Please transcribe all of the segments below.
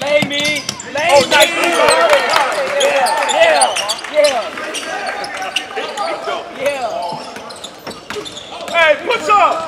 Lay me! Lay oh, me! Nice. Yeah! Yeah! Yeah! yeah. Yeah. Hey, push up.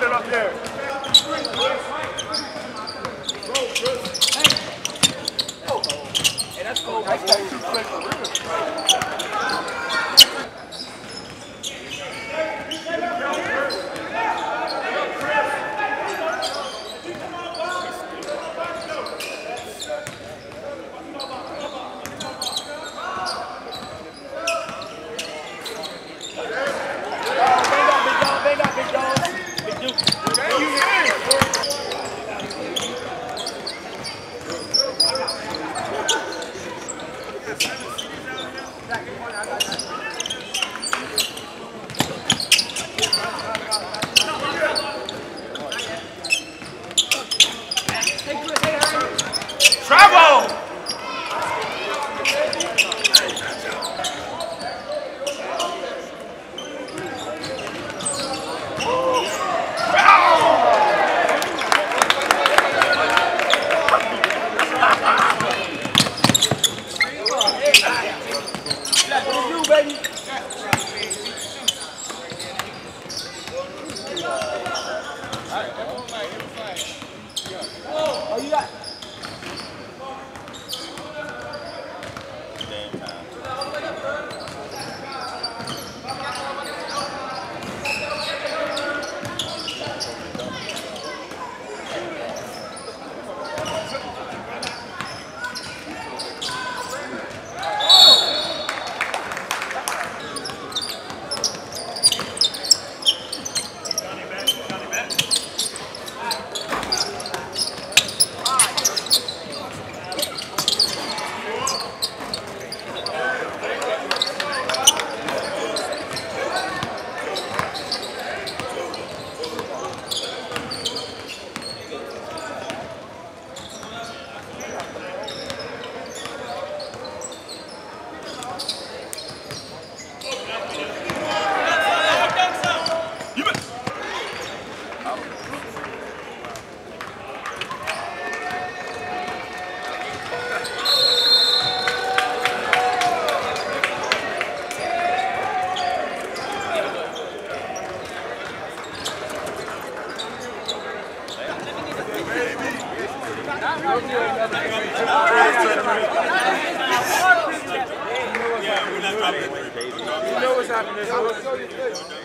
started up there. trouble! Yeah, we're not dropping it. You know what's happening.